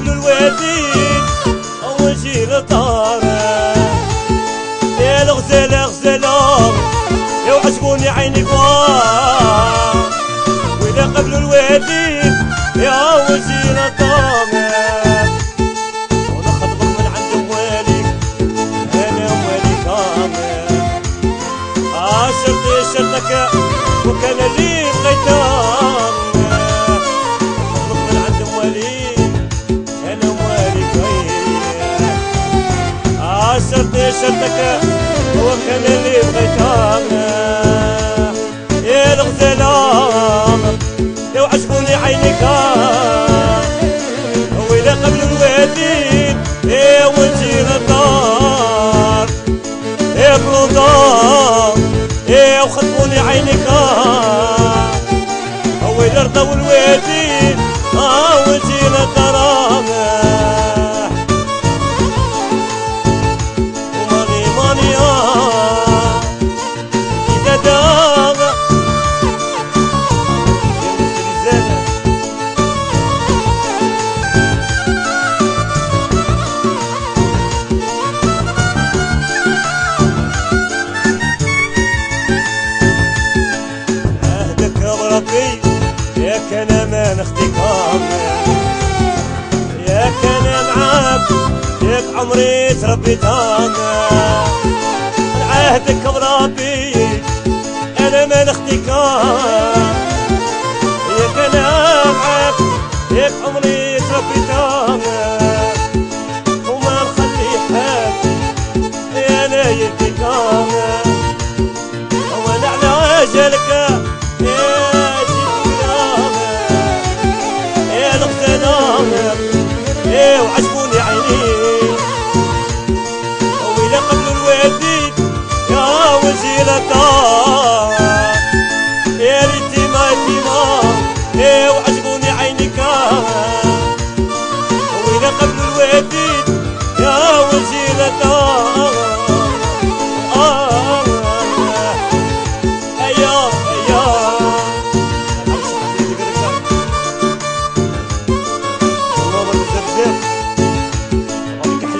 قبل الوديع عاشرت شرطك وكان لي الغيتان يا الغزالة لو عجبوني عينك وإذا قبل الوالدين يا وزير الدار يا بلوضار يا وخطبوني عينك عمري تربيت أنا عهدك يا بربي أنا ما نخديك يا معاك ياك عمري تربيت أنا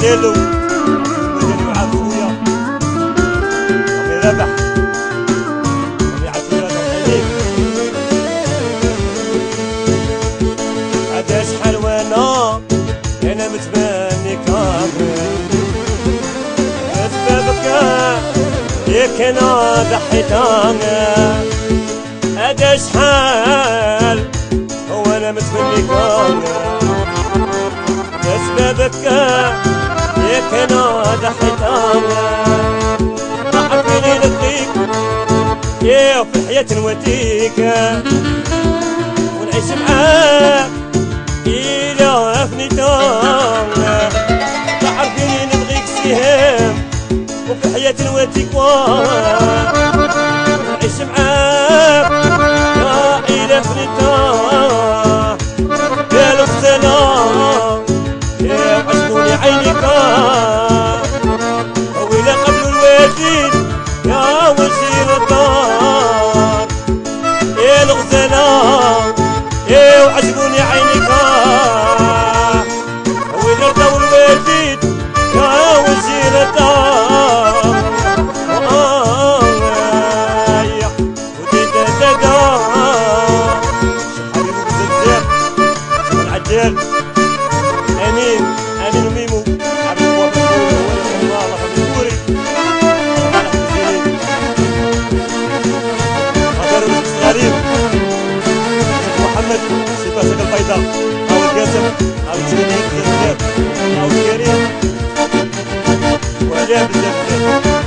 عليك حلالو مدني وعاد خويا ربي ربح ربي خويا الحليب عاد شحال وأنا أنا متباني كامل. أسبابك ياك أنا ضحيت أنا هذا شحال هو أنا متمني كان أنا ضحيت أنا عارفيني نبغيك يا في الحياة نوديك ونعيش معاك إلى أفنيتانا تعرفيني نبغيك سهام وفي الحياة نوديك ونعيش آمين. آمين وميمو عبد الله. سوري الله. هذا رزق صغيرين شيخ محمد باشا البيضاء أو القاسم أو الجنين أو الكريم وعليها بزاف بزاف